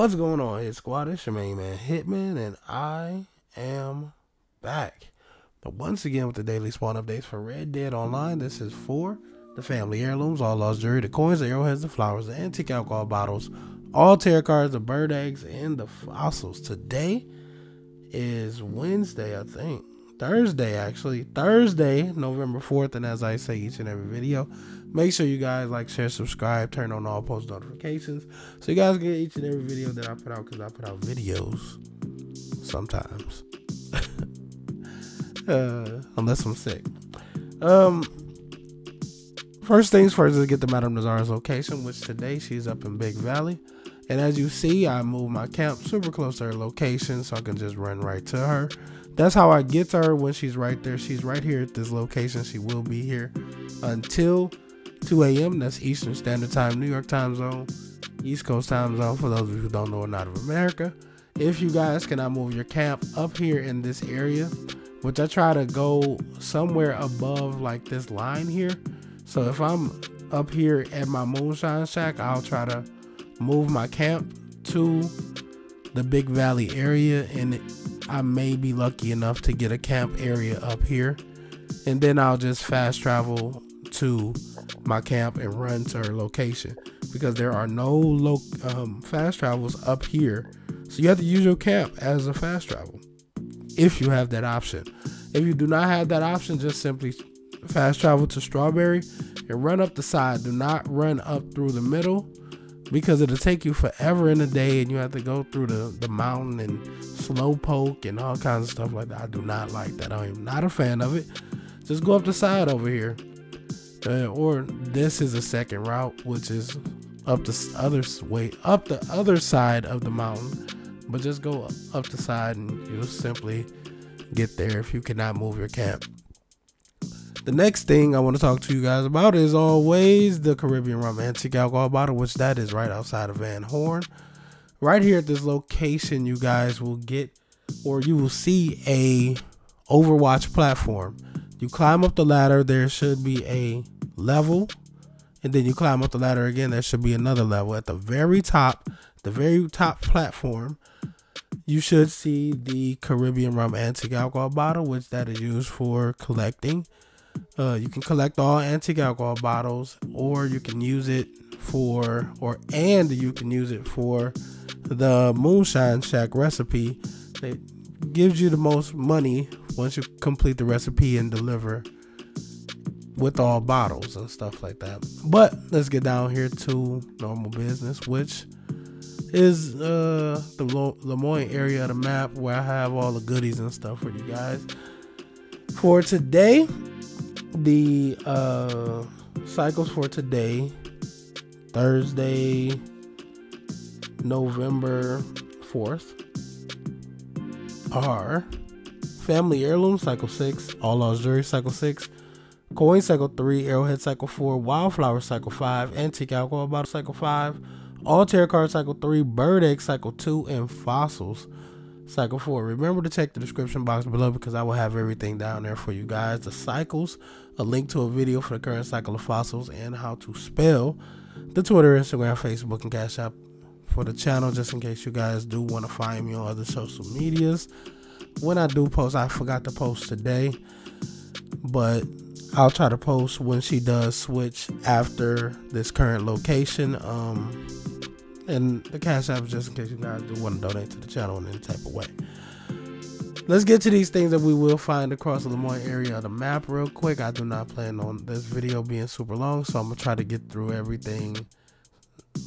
What's going on, Hit Squad? It's your main man, Hitman, and I am back. But once again with the daily spawn updates for Red Dead Online. This is for the family heirlooms, all lost jewelry, the coins, the arrowheads, the flowers, the antique alcohol bottles, all tarot cards, the bird eggs, and the fossils. Today is Wednesday, I think. Thursday, actually. Thursday, November 4th. And as I say each and every video, make sure you guys like, share, subscribe, turn on all post notifications so you guys get each and every video that I put out because I put out videos sometimes. uh, unless I'm sick. Um, first things first is get the Madame Nazar's location, which today she's up in Big Valley. And as you see, I moved my camp super close to her location so I can just run right to her. That's how I get to her when she's right there. She's right here at this location. She will be here until 2 a.m. That's Eastern Standard Time, New York time zone, East Coast time zone for those of you who don't know or not of America. If you guys cannot move your camp up here in this area, which I try to go somewhere above like this line here. So if I'm up here at my moonshine shack, I'll try to move my camp to the Big Valley area and I may be lucky enough to get a camp area up here. And then I'll just fast travel to my camp and run to her location because there are no lo- um, fast travels up here. So you have to use your camp as a fast travel if you have that option. If you do not have that option, just simply fast travel to Strawberry and run up the side. Do not run up through the middle because it'll take you forever in a day and you have to go through the, the mountain and slow poke and all kinds of stuff like that. I do not like that. I am not a fan of it. Just go up the side over here. Uh, or this is a second route, which is up the other way, up the other side of the mountain. But just go up, the side and you'll simply get there if you cannot move your camp. The next thing I want to talk to you guys about is always the Caribbean Rum Alcohol Bottle, which that is right outside of Van Horn. Right here at this location, you guys will get or you will see a Overwatch platform. You climb up the ladder, there should be a level, and then you climb up the ladder again, there should be another level. At the very top, the very top platform, you should see the Caribbean Rum Antique Alcohol bottle, which that is used for collecting. Uh, you can collect all antique alcohol bottles, or you can use it for, or and you can use it for the Moonshine Shack recipe. It gives you the most money once you complete the recipe and deliver with all bottles and stuff like that. But let's get down here to normal business, which is uh, the Lemoyne area of the map where I have all the goodies and stuff for you guys. For today, the uh, cycles for today, Thursday, November 4th, are Family Heirloom Cycle 6, All Jewelry Cycle 6, Coin Cycle 3, Arrowhead Cycle 4, Wildflower Cycle 5, Antique Alcohol Bottle Cycle 5, All Tarot Card Cycle 3, Bird Egg Cycle 2, and Fossils Cycle 4. Remember to check the description box below because I will have everything down there for you guys. The cycles, a link to a video for the current cycle of fossils, and how to spell the Twitter, Instagram, Facebook, and Cash App for the channel just in case you guys do want to find me on other social medias. When I do post, I forgot to post today, but I'll try to post when she does switch after this current location. Um, and the cash app just in case you guys do want to donate to the channel in any type of way. Let's get to these things that we will find across the Lemoyne area of the map real quick. I do not plan on this video being super long, so I'm gonna try to get through everything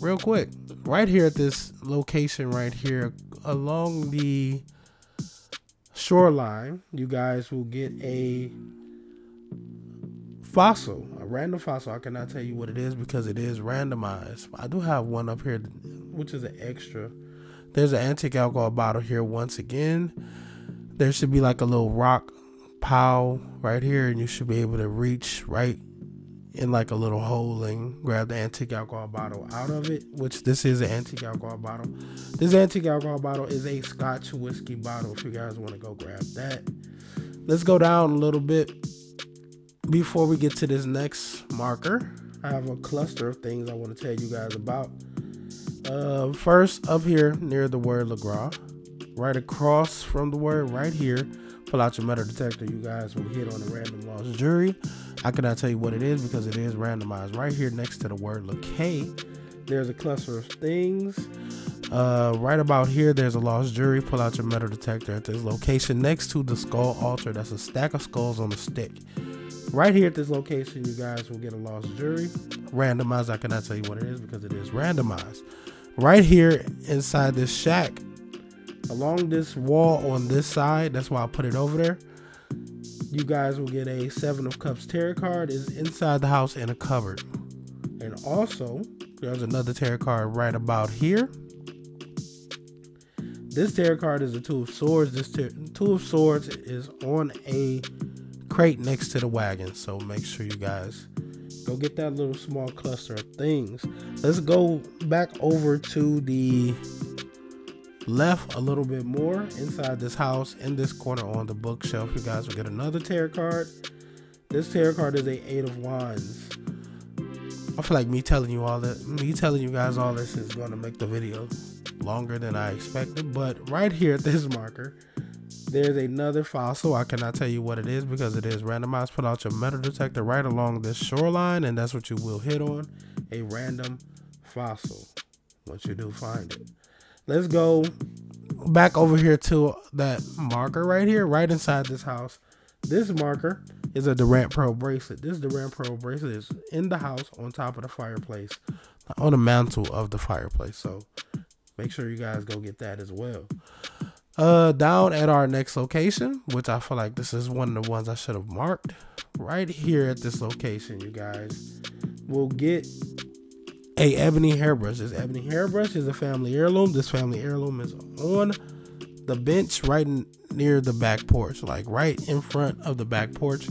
real quick. Right here at this location right here along the shoreline, you guys will get a fossil, a random fossil. I cannot tell you what it is because it is randomized. I do have one up here, which is an extra. There's an antique alcohol bottle here once again. There should be like a little rock pile right here, and you should be able to reach right in like a little hole and grab the antique alcohol bottle out of it, which this is an antique alcohol bottle. This antique alcohol bottle is a Scotch whiskey bottle. If you guys want to go grab that, let's go down a little bit before we get to this next marker. I have a cluster of things I want to tell you guys about. Uh, first, up here near the word Lagras, right across from the word, right here, pull out your metal detector. You guys will hit on a random lost jury. I cannot tell you what it is because it is randomized. Right here next to the word locate, there's a cluster of things. Uh, right about here, there's a lost jury. Pull out your metal detector at this location next to the skull altar. That's a stack of skulls on a stick. Right here at this location, you guys will get a lost jury. Randomized. I cannot tell you what it is because it is randomized. Right here inside this shack, along this wall on this side, that's why I put it over there. You guys will get a Seven of Cups tarot card. is inside the house in a cupboard. And also, there's another tarot card right about here. This tarot card is a Two of Swords. This Two of Swords is on a crate next to the wagon. So make sure you guys go get that little small cluster of things. Let's go back over to the left a little bit more inside this house in this corner on the bookshelf you guys will get another tarot card this tarot card is a eight of wands i feel like me telling you all that me telling you guys all this is going to make the video longer than i expected but right here at this marker there's another fossil. I cannot tell you what it is because it is randomized. Put out your metal detector right along this shoreline, and that's what you will hit on a random fossil once you do find it. Let's go back over here to that marker right here, right inside this house. This marker is a Durant Pearl bracelet. This Durant Pearl bracelet is in the house on top of the fireplace, on the mantle of the fireplace. So make sure you guys go get that as well. Uh, down at our next location, which I feel like this is one of the ones I should have marked. Right here at this location, you guys will get a ebony hairbrush. This ebony hairbrush is a family heirloom. This family heirloom is on the bench right near the back porch, like right in front of the back porch,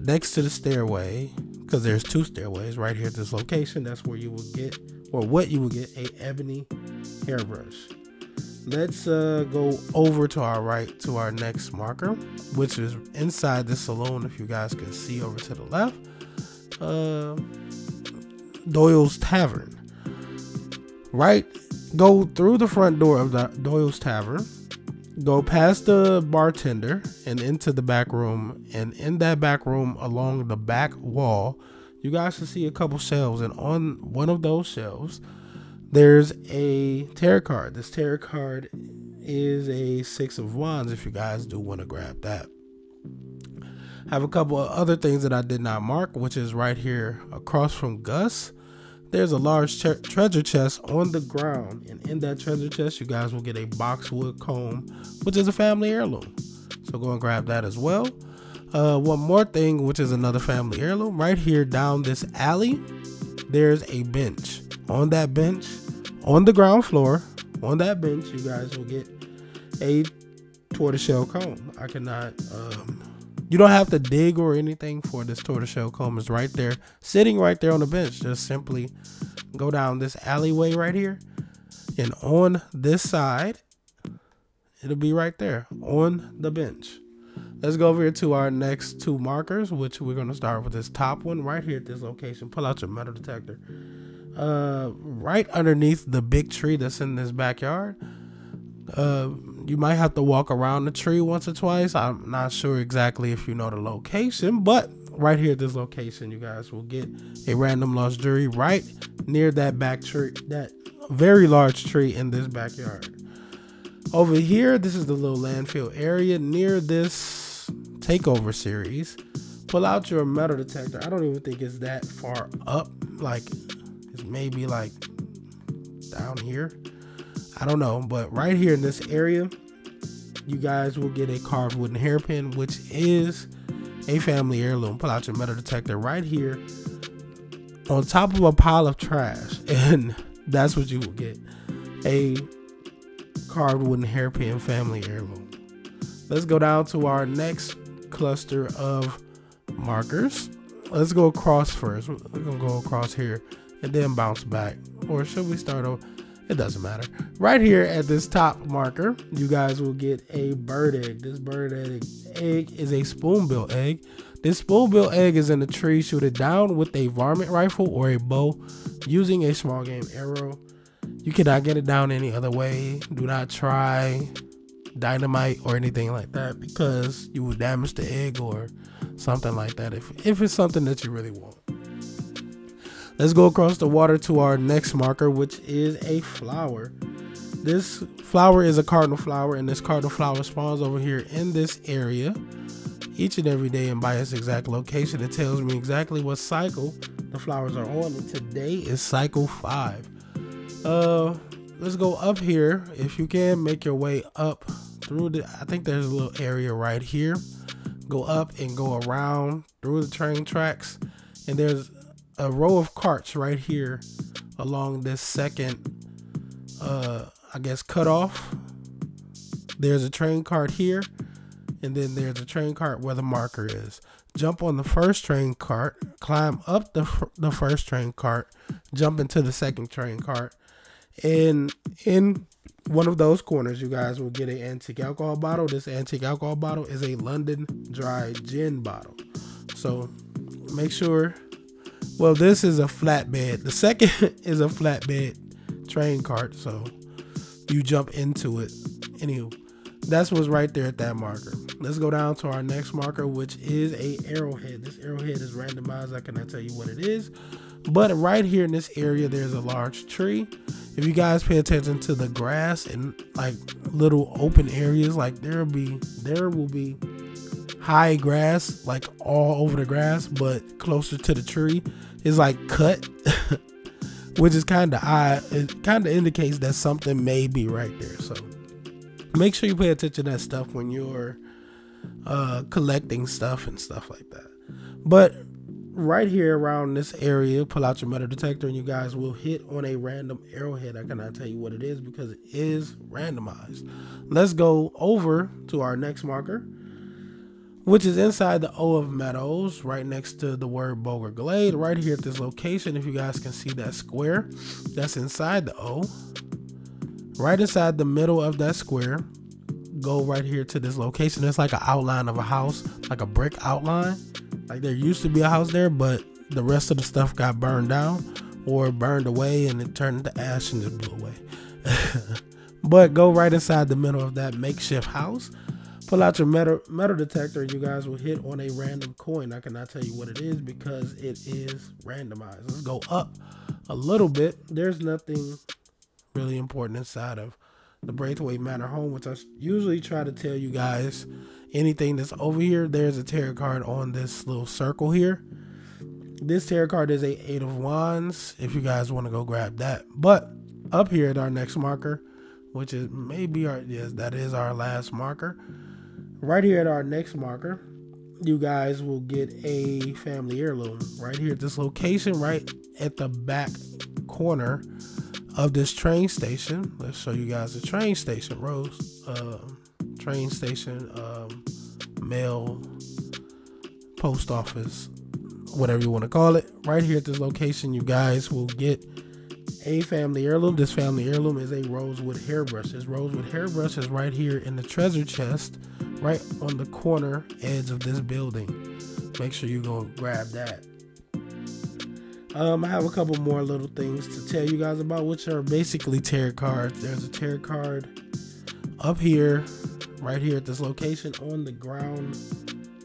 next to the stairway. Because there's two stairways right here at this location. That's where you will get, or what you will get, a ebony hairbrush let's uh, go over to our right to our next marker, which is inside the saloon. If you guys can see over to the left, uh, Doyle's Tavern. Right, go through the front door of the Doyle's Tavern, go past the bartender and into the back room. And in that back room, along the back wall, you guys can see a couple shelves. And on one of those shelves, there's a tarot card. This tarot card is a Six of Wands if you guys do want to grab that. I have a couple of other things that I did not mark, which is right here across from Gus. There's a large tre- treasure chest on the ground, and in that treasure chest, you guys will get a boxwood comb, which is a family heirloom. So go and grab that as well. Uh, one more thing, which is another family heirloom, right here down this alley, there's a bench. On that bench, on the ground floor, on that bench, you guys will get a tortoiseshell comb. I cannot. Um, you don't have to dig or anything for this tortoiseshell comb. It's right there, sitting right there on the bench. Just simply go down this alleyway right here, and on this side, it'll be right there on the bench. Let's go over here to our next two markers, which we're going to start with this top one right here at this location. Pull out your metal detector uh, right underneath the big tree that's in this backyard. Uh, you might have to walk around the tree once or twice. I'm not sure exactly if you know the location, but right here at this location, you guys will get a random lost jury right near that back tree, that very large tree in this backyard. Over here, this is the little landfill area near this takeover series. Pull out your metal detector. I don't even think it's that far up. Like it's maybe like down here. I don't know, but right here in this area, you guys will get a carved wooden hairpin, which is a family heirloom. Pull out your metal detector right here on top of a pile of trash, and that's what you will get a carved wooden hairpin family heirloom. Let's go down to our next cluster of markers. Let's go across first. We're gonna go across here and then bounce back. Or should we start over? It doesn't matter. Right here at this top marker, you guys will get a bird egg. This bird egg, egg is a spoonbill egg. This spoonbill egg is in the tree. Shoot it down with a varmint rifle or a bow using a small game arrow. You cannot get it down any other way. Do not try dynamite or anything like that because you will damage the egg or something like that if, if it's something that you really want. Let's go across the water to our next marker, which is a flower. This flower is a cardinal flower, and this cardinal flower spawns over here in this area each and every day and by its exact location. It tells me exactly what cycle the flowers are on, and today is cycle five. Uh, let's go up here. If you can, make your way up through the. I think there's a little area right here. Go up and go around through the train tracks, and there's a row of carts right here along this second. Uh, I guess cutoff. There's a train cart here, and then there's a train cart where the marker is. Jump on the first train cart, climb up the the first train cart, jump into the second train cart, and in one of those corners, you guys will get an antique alcohol bottle. This antique alcohol bottle is a London Dry Gin bottle. So make sure. Well, this is a flatbed. The second is a flatbed train cart. So you jump into it. Anywho, that's what's right there at that marker. Let's go down to our next marker, which is a arrowhead. This arrowhead is randomized. I cannot tell you what it is. But right here in this area, there's a large tree. If you guys pay attention to the grass and like little open areas, like there'll be there will be high grass like all over the grass, but closer to the tree is like cut, which is kind of odd. It kind of indicates that something may be right there. So make sure you pay attention to that stuff when you're uh, collecting stuff and stuff like that. But right here around this area, pull out your metal detector and you guys will hit on a random arrowhead. I cannot tell you what it is because it is randomized. Let's go over to our next marker, which is inside the O of Meadows, right next to the word Bolger Glade, right here at this location. If you guys can see that square, that's inside the O. Right inside the middle of that square, go right here to this location. It's like an outline of a house, like a brick outline like there used to be a house there, but the rest of the stuff got burned down or burned away and it turned into ash and just blew away. but go right inside the middle of that makeshift house. Pull out your metal metal detector you guys will hit on a random coin. I cannot tell you what it is because it is randomized. Let's go up a little bit. There's nothing really important inside of the Braithwaite Manor home, which I usually try to tell you guys anything that's over here, there's a tarot card on this little circle here. This tarot card is a Eight of Wands, if you guys want to go grab that. But up here at our next marker, which is maybe our, yes, that is our last marker. Right here at our next marker, you guys will get a family heirloom right here at this location, right at the back corner of this train station. Let's show you guys the train station, Rhodes. Uh, train station, um, mail, post office, whatever you want to call it. Right here at this location, you guys will get a family heirloom. This family heirloom is a rosewood hairbrush. This rosewood hairbrush is right here in the treasure chest, right on the corner edge of this building. Make sure you go grab that. Um, I have a couple more little things to tell you guys about, which are basically tarot cards. There's a tarot card up here right here at this location on the ground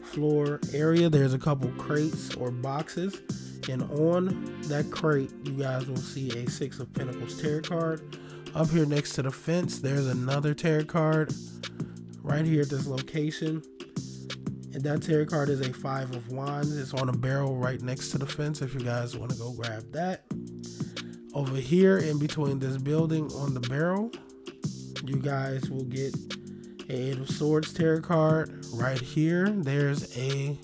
floor area. There's a couple crates or boxes, and on that crate, you guys will see a Six of Pentacles tarot card. Up here next to the fence, there's another tarot card right here at this location. And that tarot card is a Five of Wands. It's on a barrel right next to the fence if you guys want to go grab that. Over here in between this building on the barrel, you guys will get a Eight of Swords tarot card right here. There's a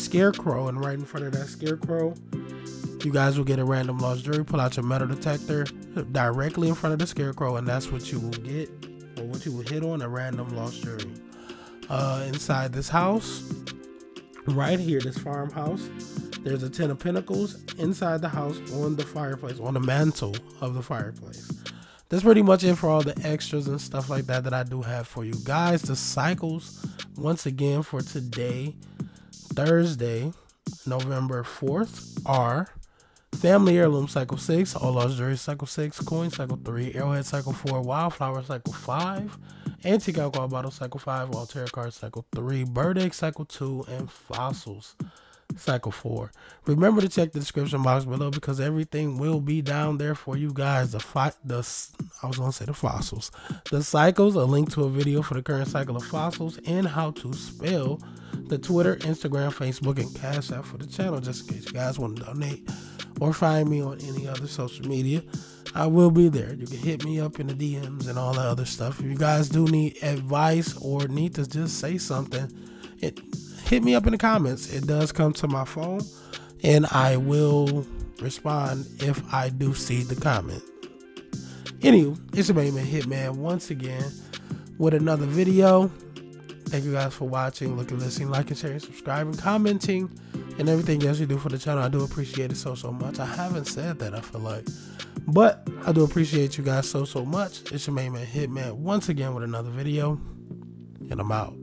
scarecrow, and right in front of that scarecrow, you guys will get a random lost jury. Pull out your metal detector directly in front of the scarecrow, and that's what you will get, or what you will hit on a random lost jury. Uh, inside this house, right here, this farmhouse, there's a Ten of Pentacles inside the house on the fireplace, on the mantle of the fireplace that's pretty much it for all the extras and stuff like that that I do have for you guys. The cycles, once again, for today, Thursday, November 4th, are Family Heirloom Cycle 6, All Lost Jewelry Cycle 6, Coin Cycle 3, Arrowhead Cycle 4, Wildflower Cycle 5, Antique Alcohol Bottle Cycle 5, All Tarot Card Cycle 3, Bird Egg Cycle 2, and Fossils Cycle 4. Remember to check the description box below because everything will be down there for you guys. The fi- the I was gonna say the fossils, the cycles, a link to a video for the current cycle of fossils, and how to spell the Twitter, Instagram, Facebook, and Cash App for the channel, just in case you guys want to donate or find me on any other social media. I will be there. You can hit me up in the DMs and all that other stuff. If you guys do need advice or need to just say something, it hit me up in the comments. It does come to my phone, and I will respond if I do see the comment. Anywho, it's your main man Hitman once again with another video. Thank you guys for watching, looking, listening, liking, sharing, subscribing, commenting, and everything else you do for the channel. I do appreciate it so so much. I haven't said that, I feel like. But I do appreciate you guys so so much. It's your main man Hitman once again with another video. And I'm out.